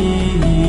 你。